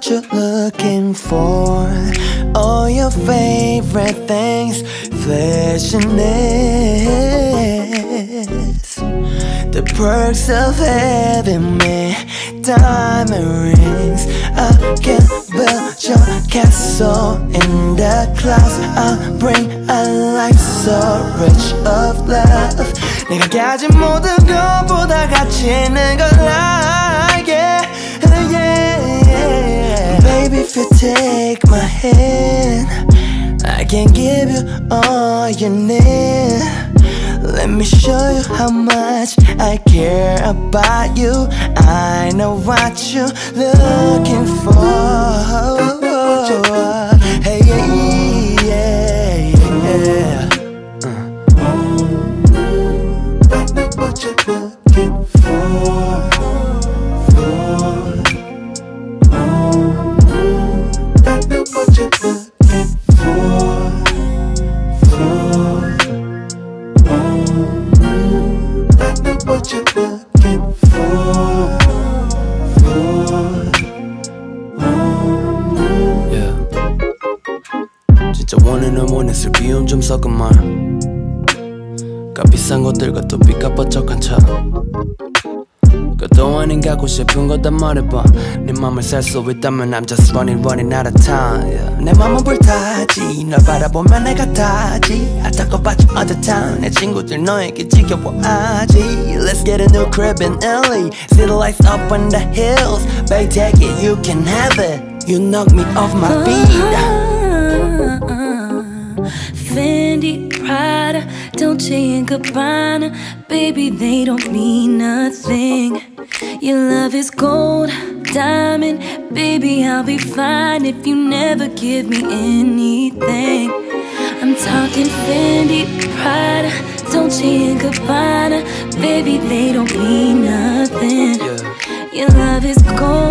what you're looking for. All your favorite things, flashiness. The perks of having me, diamond rings. I can build your castle in the clouds. I'll bring a life so rich of love. 내가 가진 모든 것보다 가치 있는 걸 알 Baby, if you take my hand, I can give you all you need. Let me show you how much I care about you. I know what you're looking for. 원해는 원했을 비움 좀 섞은 말. 값 비싼 것들과 또 삐까뻔쩍한 차. 그도 아닌 갖고 싶은 거다 말해봐 네 맘을 살 수 있다면 I'm just running running out of time yeah. 내 맘은 불타지 널 바라보면 내가 타지 I talk about you all the time 내 친구들 너에게 지켜봐야지 Let's get a new crib in LA See the lights up on the hills Babe take it you can have it You knock me off my feet Fendi, Prada, Dolce and Gabbana. Baby, they don't mean nothing. Your love is gold, diamond. Baby, I'll be fine if you never give me anything. I'm talking Fendi, Prada, Dolce and Gabbana. Baby, they don't mean nothing. Your love is gold,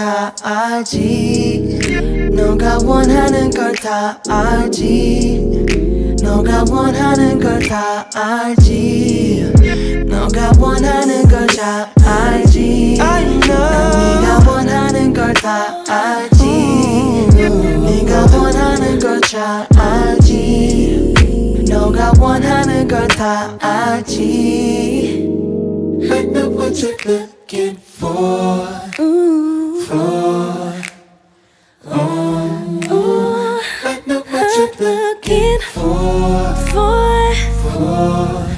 다 알지. 너가 원하는 걸 다 알지. 너가 원하는 걸 다 알지. 너가 원하는 걸 다 알지. 네가 원하는 걸 다 알지. 네가 원하는 걸 잘 알지. 너가 원하는 걸 다 알지. I know what you're looking for for, for,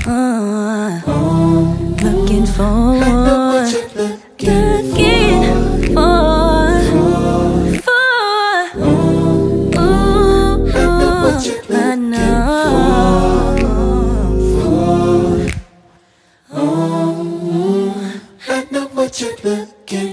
for. Looking for, looking for, for, for. For, for. I know what you're looking